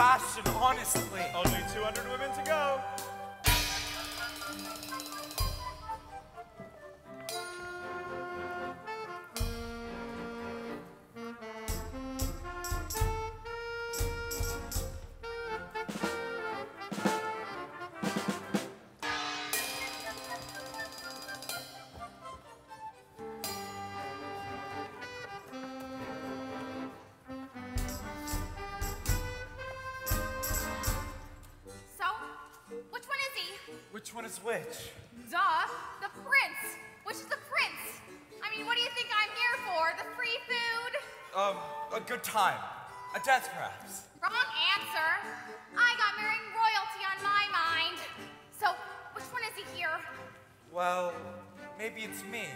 fashion, honestly. Only 200 women to go. Is which? Duh, the prince. Which is the prince? I mean, what do you think I'm here for? The free food? Um, a good time. A death, perhaps. Wrong answer. I got marrying royalty on my mind. So, which one is he here? Well, maybe it's me.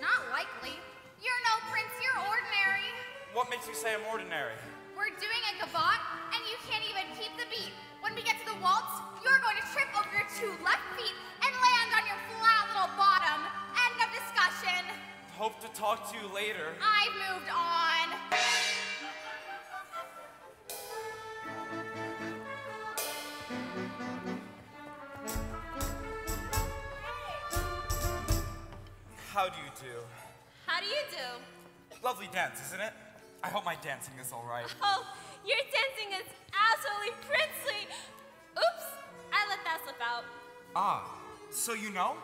Not likely. You're no prince, you're ordinary. What makes you say I'm ordinary? We're doing a gavotte, and you can't even keep the beat. When we get to the waltz, you're going to trip over your two left feet and land on your flat little bottom. End of discussion. Hope to talk to you later. I've moved on. How do you do? How do you do? Lovely dance, isn't it? I hope my dancing is all right. Oh, your dancing is absolutely princely. Oops, I let that slip out. Ah, so you know?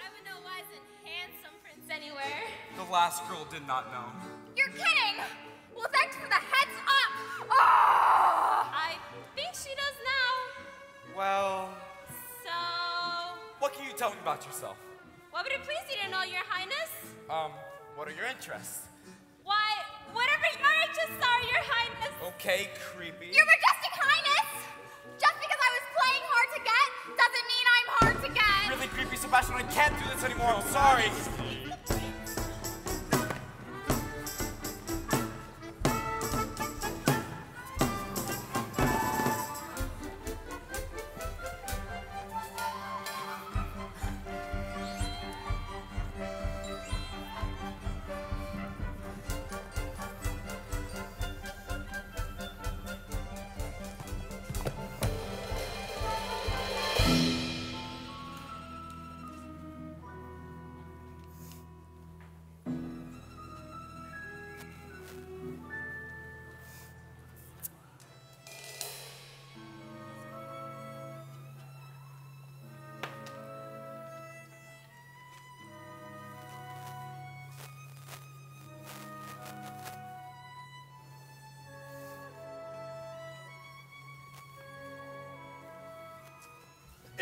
I would know wise and handsome prince anywhere. The last girl did not know. You're kidding! Well, thanks for the heads up! Oh! I think she does now. Well, So, what can you tell me about yourself? what would it please you to know, your highness? Um, what are your interests? Why, whatever your interests are, your highness. Okay, creepy. Your Majestic Highness! Just because I was playing hard to get doesn't mean I'm hard to get! Really creepy, Sebastian. I can't do this anymore. I'm sorry.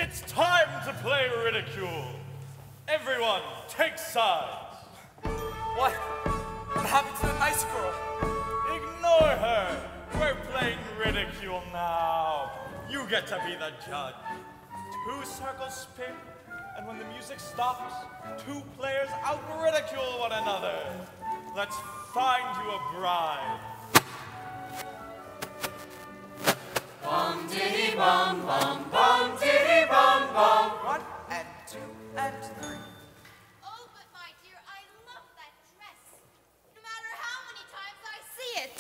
It's time to play ridicule. Everyone, take sides. What? What happened to the nice girl? Ignore her. We're playing ridicule now. You get to be the judge. Two circles spin, and when the music stops, two players out ridicule one another. Let's find you a bride. One and two and three. Oh, but my dear, I love that dress. No matter how many times I see it.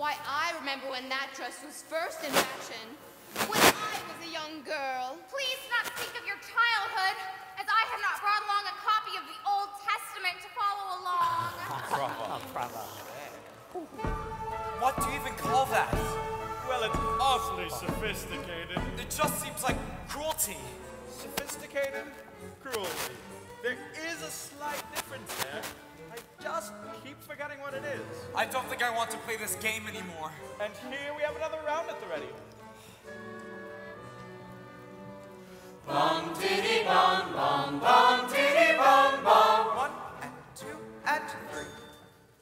Why, I remember when that dress was first in fashion. When I was a young girl. Please not speak of your childhood, as I have not brought along a copy of the Old Testament to follow along. Bravo. Bravo. What do you even call that? Well, it's awfully sophisticated. It just seems like cruelty. Sophisticated cruelty. There is a slight difference there. I just keep forgetting what it is. I don't think I want to play this game anymore. And here we have another round at the ready. One and two and three.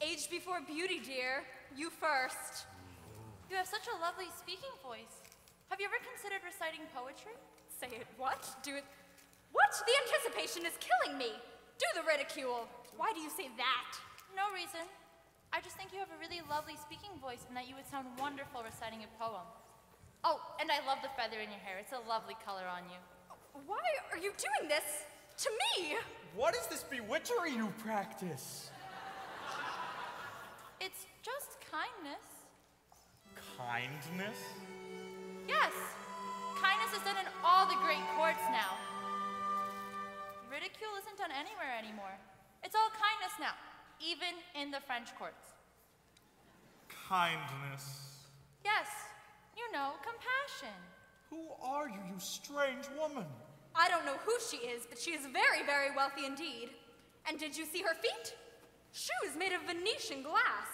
Age before beauty, dear. You first. You have such a lovely speaking voice. Have you ever considered reciting poetry? Say it what? Do it. What? The anticipation is killing me. Do the ridicule. Why do you say that? No reason. I just think you have a really lovely speaking voice and that you would sound wonderful reciting a poem. Oh, and I love the feather in your hair. It's a lovely color on you. Why are you doing this to me? What is this bewitchery you practice? It's just kindness. Kindness? Yes. Kindness is done in all the great courts now. Ridicule isn't done anywhere anymore. It's all kindness now, even in the French courts. Kindness. Yes, you know, compassion. Who are you, you strange woman? I don't know who she is, but she is very, very wealthy indeed. And did you see her feet? Shoes made of Venetian glass.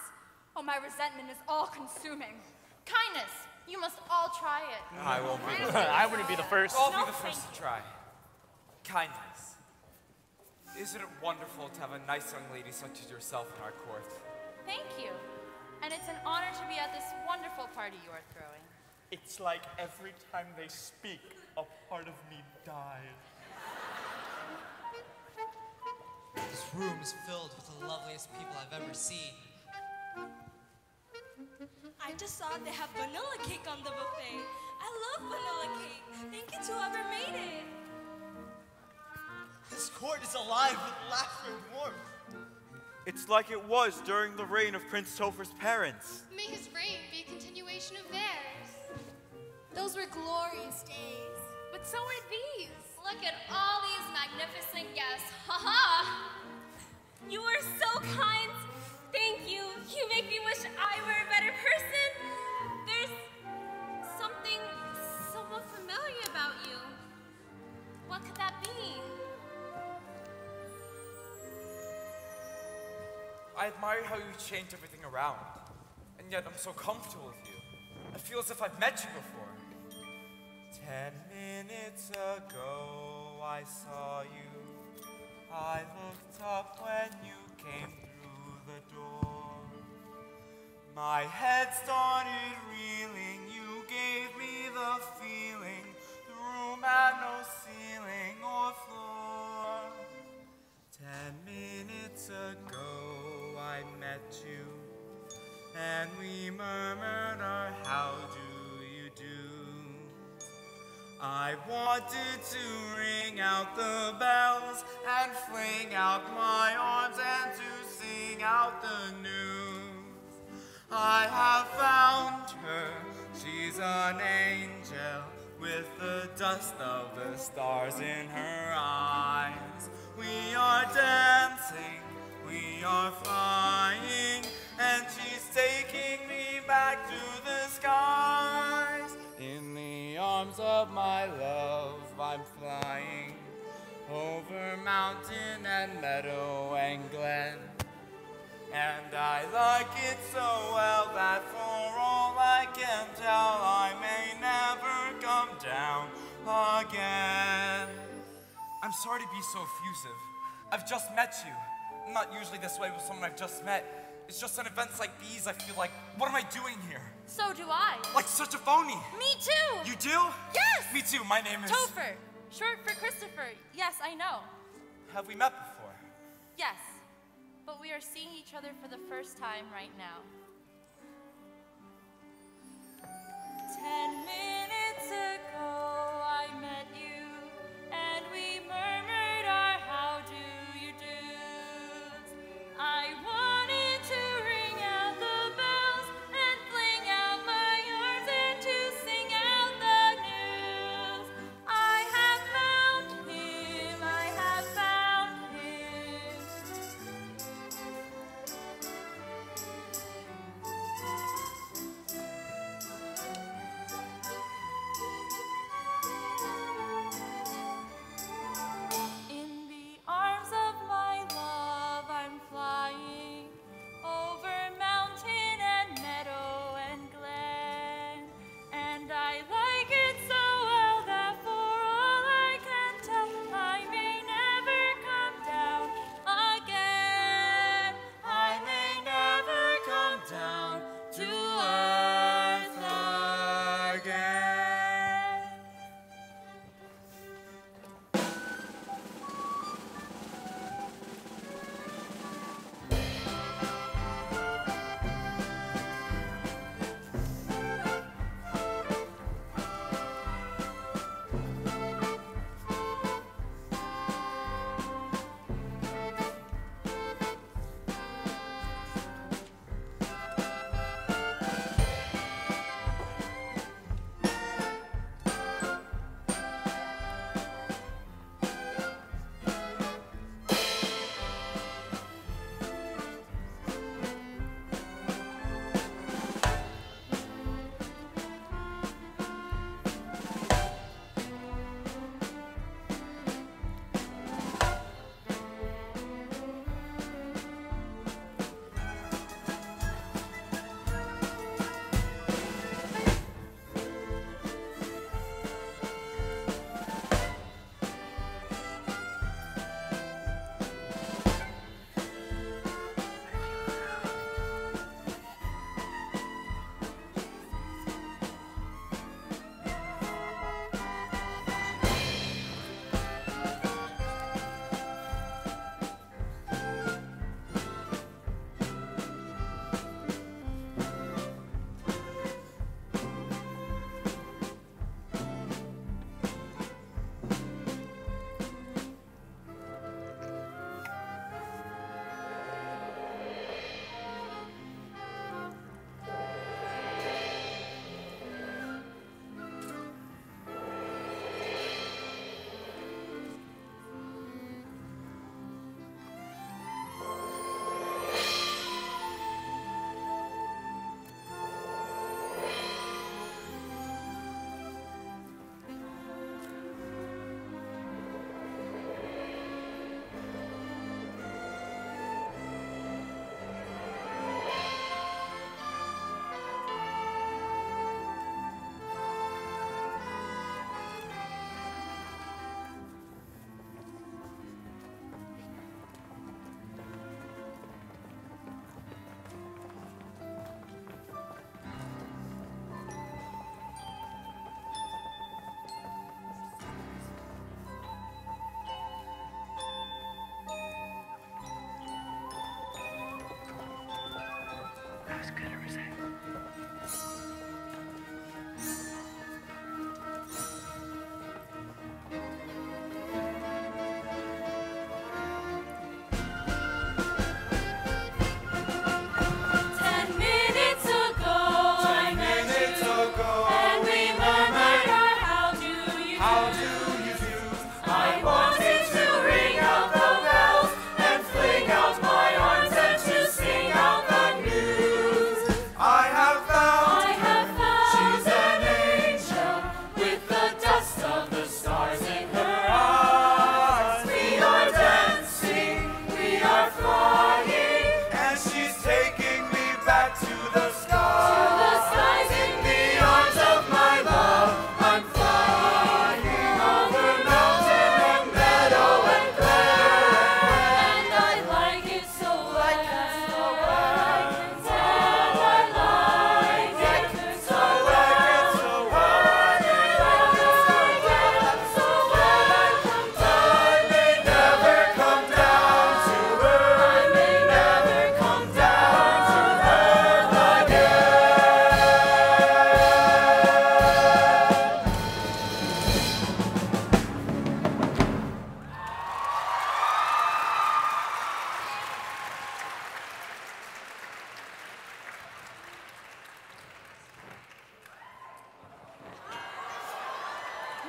Oh, my resentment is all consuming. Kindness, you must all try it. I won't be. I wouldn't be the first. I'll No, be the first to try. Kindness. Isn't it wonderful to have a nice young lady such as yourself in our court? Thank you. And it's an honor to be at this wonderful party you are throwing. It's like every time they speak, a part of me dies. This room is filled with the loveliest people I've ever seen. I just saw they have vanilla cake on the buffet. I love vanilla cake. Thank you to whoever made it. This court is alive with laughter and warmth. It's like it was during the reign of Prince Topher's parents. May his reign be a continuation of theirs. Those were glorious days. But so are these. Look at all these magnificent guests. Ha ha! You are so kind. Thank you. You make me wish I were a better person. There's something somewhat familiar about you. What could that be? I admire how you change everything around. And yet I'm so comfortable with you. I feel as if I've met you before. Ten minutes ago I saw you. I looked up when you came. My head started reeling. You gave me the feeling. The room had no ceiling or floor. Ten minutes ago I met you, and we murmured our how do you do. I wanted to ring out the bells and fling out my arms and to sing out the news. I have found her, she's an angel with the dust of the stars in her eyes. We are dancing, we are flying, and she's taking me back to the skies. In the arms of my love, I'm flying over mountain and meadow and glen. And I like it so well that for all I can tell, I may never come down again. I'm sorry to be so effusive. I've just met you. I'm not usually this way with someone I've just met. It's just on events like these, I feel like, what am I doing here? So do I. Like such a phony. Me too. You do? Yes. Me too. My name is. Topher, short for Christopher. Yes, I know. Have we met before? Yes. But we are seeing each other for the first time right now.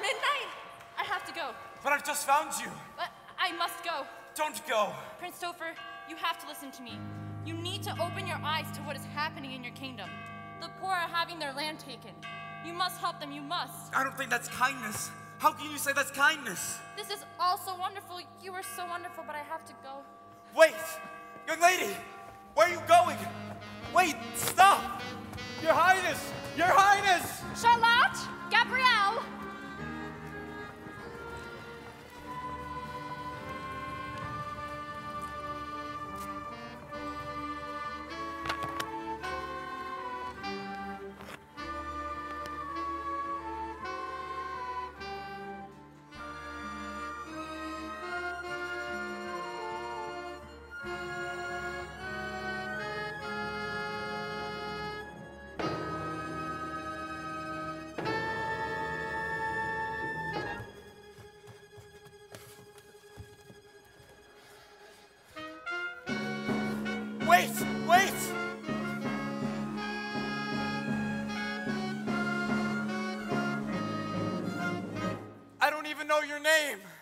But I've to go. But I've just found you. But I must go. Don't go. Prince Topher, you have to listen to me. You need to open your eyes to what is happening in your kingdom. The poor are having their land taken. You must help them, you must. I don't think that's kindness. How can you say that's kindness? This is all so wonderful. You are so wonderful, but I have to go. Wait! Young lady! Where are you going? Wait! Stop! Your Highness! Your Highness! Charlotte! Know your name.